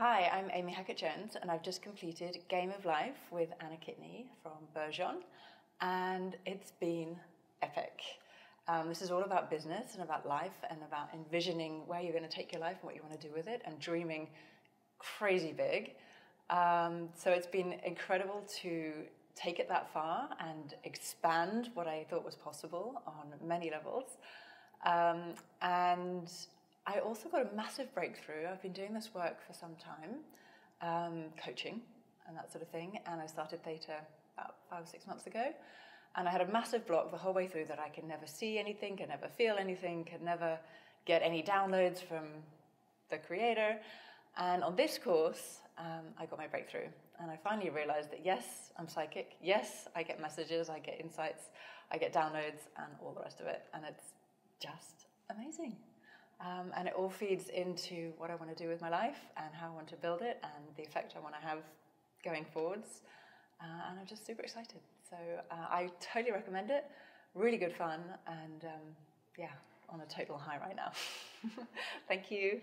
Hi, I'm Amy Hackett Jones, and I've just completed Game of Life with Anna Kitney from Bourgeon, and it's been epic. Um, this is all about business and about life and about envisioning where you're going to take your life and what you want to do with it and dreaming crazy big. Um, so it's been incredible to take it that far and expand what I thought was possible on many levels. Um, and I also got a massive breakthrough. I've been doing this work for some time, um, coaching and that sort of thing, and I started theta about five or six months ago. And I had a massive block the whole way through that I could never see anything, could never feel anything, could never get any downloads from the creator. And on this course, um, I got my breakthrough. And I finally realized that yes, I'm psychic. Yes, I get messages, I get insights, I get downloads, and all the rest of it. And it's just amazing. Um, and it all feeds into what I want to do with my life and how I want to build it and the effect I want to have going forwards. Uh, and I'm just super excited. So uh, I totally recommend it. Really good fun. And um, yeah, on a total high right now. Thank you.